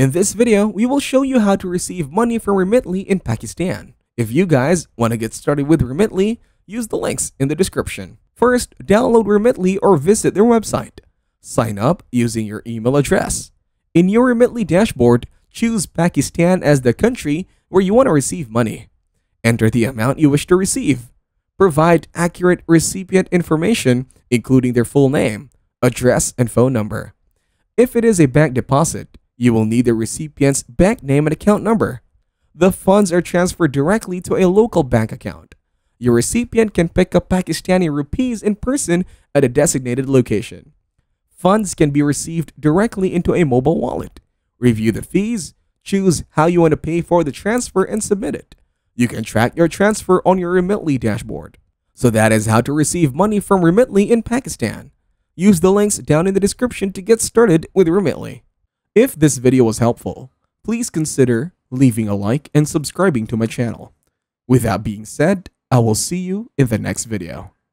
In this video, we will show you how to receive money from Remitly in Pakistan. If you guys want to get started with Remitly, use the links in the description. First, download Remitly or visit their website. Sign up using your email address. In your Remitly dashboard, choose Pakistan as the country where you want to receive money. Enter the amount you wish to receive. Provide accurate recipient information, including their full name, address, and phone number. If it is a bank deposit, you will need the recipient's bank name and account number. The funds are transferred directly to a local bank account. Your recipient can pick up Pakistani rupees in person at a designated location. Funds can be received directly into a mobile wallet. Review the fees, choose how you want to pay for the transfer, and submit it. You can track your transfer on your Remitly dashboard. So that is how to receive money from Remitly in Pakistan. Use the links down in the description to get started with Remitly. If this video was helpful, please consider leaving a like and subscribing to my channel. With that being said, I will see you in the next video.